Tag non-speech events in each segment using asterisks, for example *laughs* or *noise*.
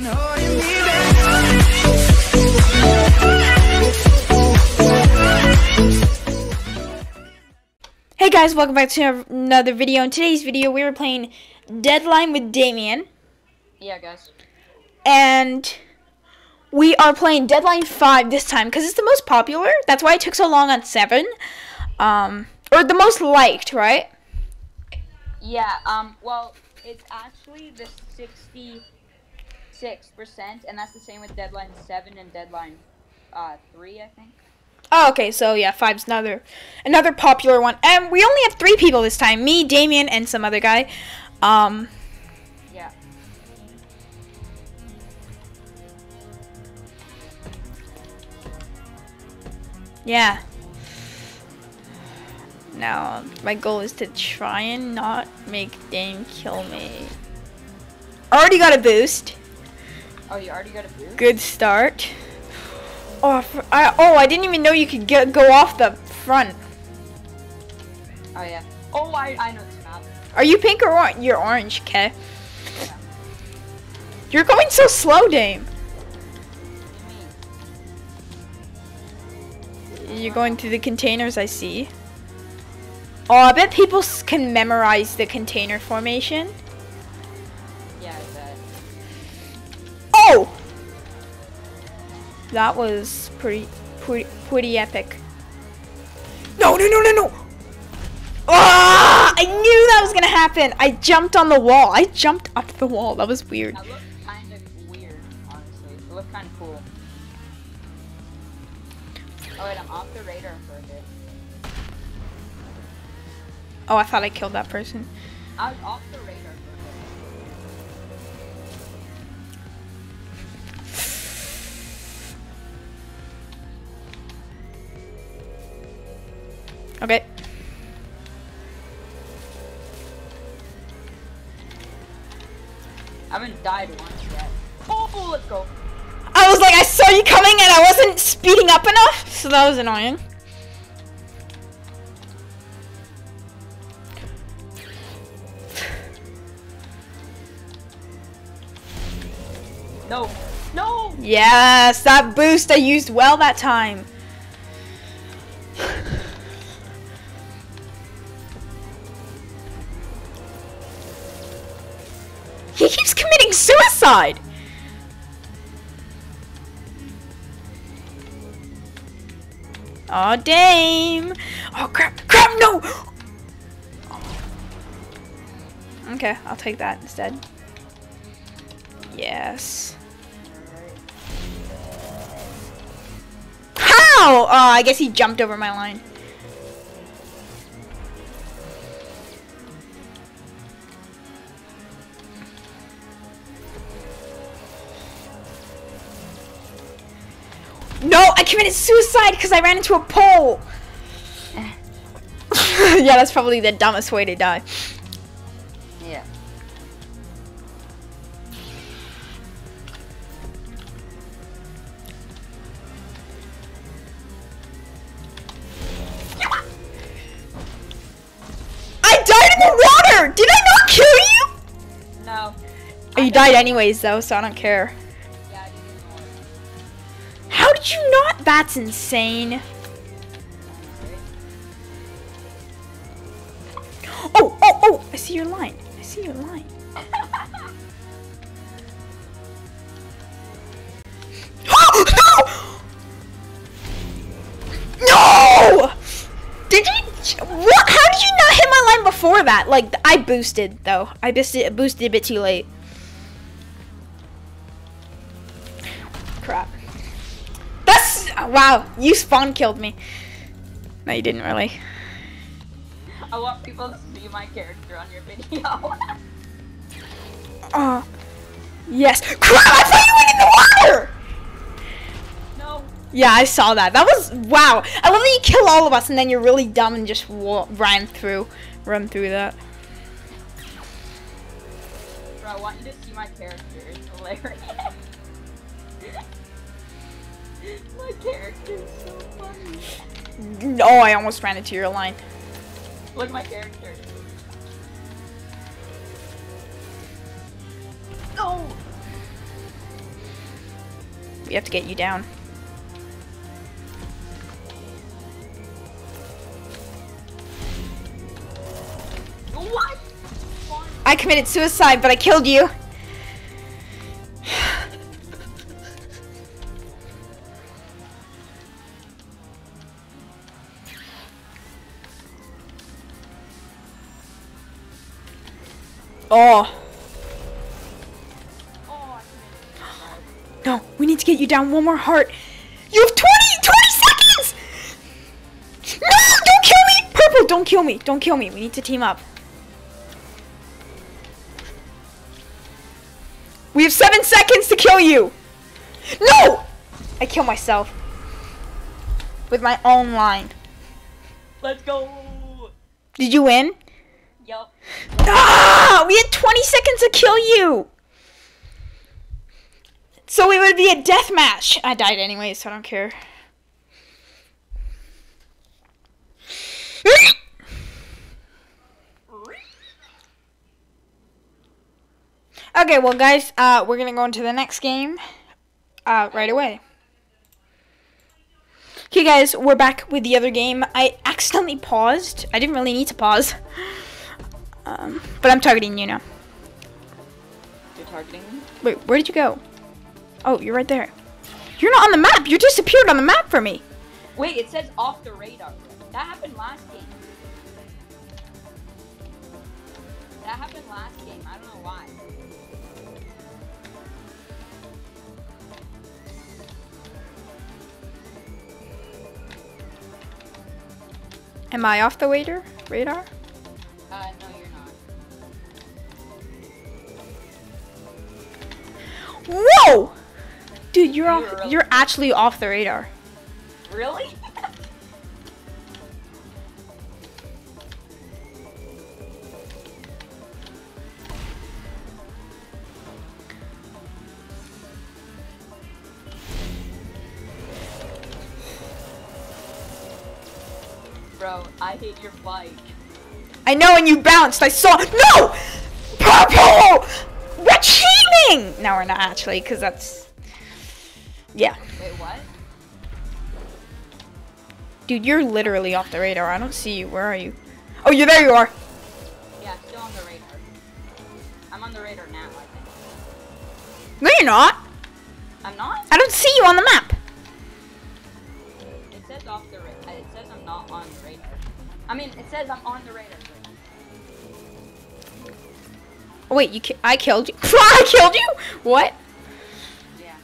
Hey guys, welcome back to another video. In today's video, we are playing Deadline with Damien. Yeah, guys. And we are playing Deadline 5 this time because it's the most popular. That's why it took so long on 7. Um, or the most liked, right? Yeah, um, well, it's actually the 66%, and that's the same with Deadline 7 and Deadline uh, 3, I think. Oh, okay, so yeah, five's another another popular one. And we only have three people this time. Me, Damien, and some other guy. Um Yeah. yeah. Now my goal is to try and not make Dame kill me. Already got a boost. Oh, you already got a boost? Good start. Oh, I oh, I didn't even know you could get go off the front. Oh, yeah. Oh, I, I know this map. Are you pink or orange? You're orange, okay? Yeah. You're going so slow, Dame. You're going through the containers, I see. Oh, I bet people can memorize the container formation. Oh! That was pretty, pretty, pretty epic. No, no, no, no, no! Ah! I knew that was gonna happen. I jumped on the wall. I jumped up the wall. That was weird. That looked kind of weird, honestly. It looked kind of cool. Oh, wait, I'm off the radar for a bit. Oh, I thought I killed that person. I was off the Okay. I haven't died once yet. Oh, let's go. I was like, I saw you coming and I wasn't speeding up enough, so that was annoying. No. No! Yes, that boost I used well that time. Suicide. Oh, damn. Oh, crap. Crap, no. Okay, I'll take that instead. Yes. How? Oh, I guess he jumped over my line. No, I committed suicide because I ran into a pole. *laughs* yeah, that's probably the dumbest way to die. Yeah. I died in the water! Did I not kill you? No. Oh, you died anyways, though, so I don't care. Did you not? That's insane. Oh, oh, oh! I see your line. I see your line. *gasps* no! *gasps* No! Did you? What? How did you not hit my line before that? Like I boosted though. I boosted boosted a bit too late. Wow. You spawn killed me. No, you didn't really. I want people to see my character on your video. *laughs* Oh. Yes. Crap! I thought you went in the water. no. Yeah, I saw that. That was wow. I love that you kill all of us and then you're really dumb and just ran through, run through that. Bro, I want you to see my character. It's hilarious. *laughs* my character is so funny. Oh, I almost ran into your line. Look at my character. No. We have to get you down. What? I committed suicide, but I killed you. Oh. Oh, I committed suicide. No, we need to get you down one more heart. You have 20, 20 seconds! No, don't kill me! Purple, don't kill me. Don't kill me. We need to team up. We have seven seconds to kill you. No! I kill myself. With my own line. Let's go. Did you win? Yup. Ah! We had 20 seconds to kill you! So it would be a death match. I died anyway, so I don't care. Okay, well, guys, uh, we're gonna go into the next game uh, right away. Okay, guys, we're back with the other game. I accidentally paused. I didn't really need to pause. Um, but I'm targeting you now. You're targeting me? Wait, where did you go? Oh, you're right there. You're not on the map. You disappeared on the map for me. Wait, it says off the radar. That happened last game. That happened last game. I don't know why. Am I off the radar? Radar? Uh, no, Whoa! Dude, you're off. really- You're actually off the radar. Really? *laughs* Bro, I hate your bike. I know, and you bounced. I saw. No! Purple! We're cheating! No, we're not actually, because that's. Yeah. Wait, what? Dude, you're literally off the radar. I don't see you. Where are you? Oh, you there. You are. Yeah, still on the radar. I'm on the radar now, I think. No, you're not. I'm not? I don't see you on the map. It says off the radar. It says I'm not on the radar. I mean, it says I'm on the radar. Oh, wait, you. Ki- I killed you. *laughs* I killed you. What? Yeah.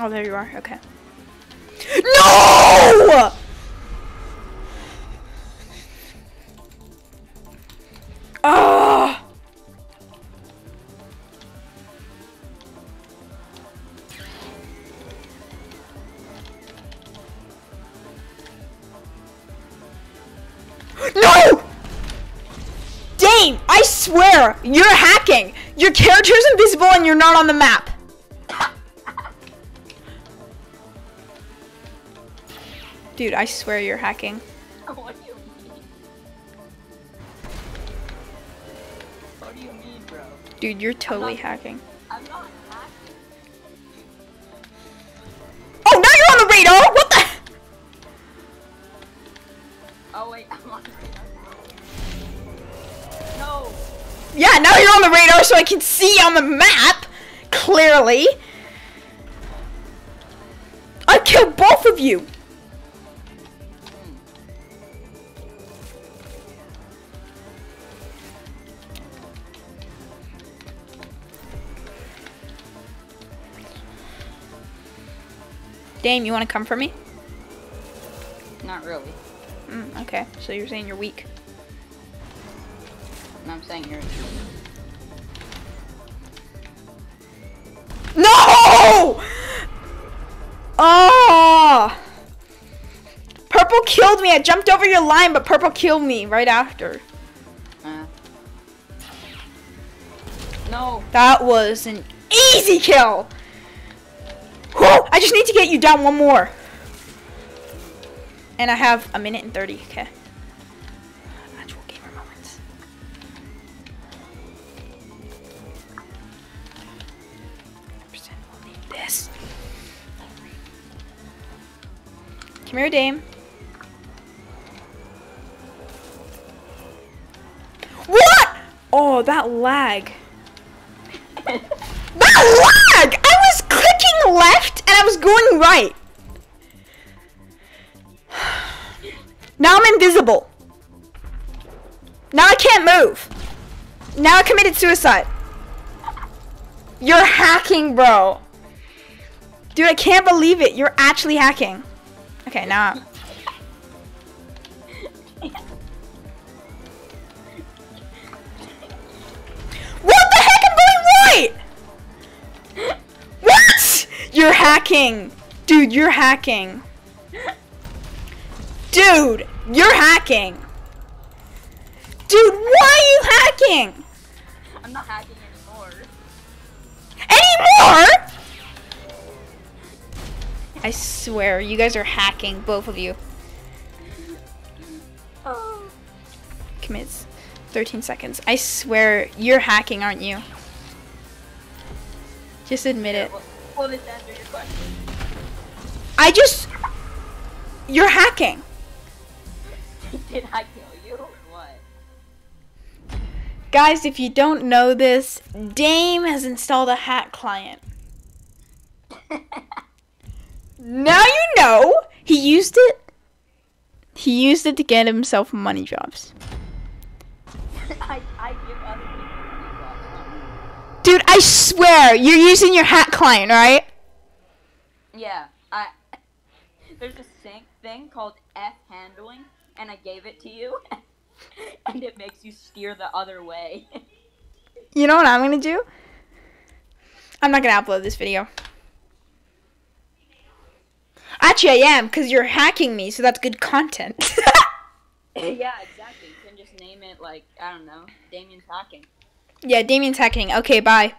Oh, there you are. Okay. No! Swear, you're hacking. Your character's invisible and you're not on the map. Dude, I swear you're hacking. what do you mean? What do you mean, bro? Dude, you're totally not- hacking. I'm not hacking. Oh, now you're on the radar! What the? Oh wait, I'm on the radar. No. Yeah, now you're on the radar so I can see on the map, clearly. I killed both of you. Dame, you want to come for me? Not really. Mm, okay, so you're saying you're weak. No, I'm saying you're. No! Oh! Purple killed me. I jumped over your line, but purple killed me right after. Uh. No. That was an easy kill. Whew, I just need to get you down one more. And I have a minute and 30. Okay. Come here, Dame. What? Oh, that lag. *laughs* That lag! I was clicking left and I was going right. Now I'm invisible. Now I can't move. Now I committed suicide. You're hacking, bro. Dude, I can't believe it. You're actually hacking. Okay, now. What the heck? I'm going right! What? You're hacking. Dude, you're hacking. Dude, you're hacking. Dude, why are you hacking? I'm not hacking anymore. Anymore? I swear, you guys are hacking, both of you. Oh. Commits 13 seconds. I swear, you're hacking, aren't you? Just admit it. This your question. I just. You're hacking. Did I kill you or what? Guys, if you don't know this, Dame has installed a hack client. *laughs* Now you know. He used it. He used it to get himself money jobs. *laughs* I, I give other people these jobs, not me. Dude, I swear, you're using your hack client, right? Yeah, I. *laughs* There's a sync thing called F handling, and I gave it to you, *laughs* and it makes you steer the other way. You know what I'm gonna do? I'm not gonna upload this video. Actually, I am, because you're hacking me, so that's good content. *laughs* yeah, exactly. You can just name it, like, I don't know, Damien's hacking. Yeah, Damien's hacking. Okay, bye.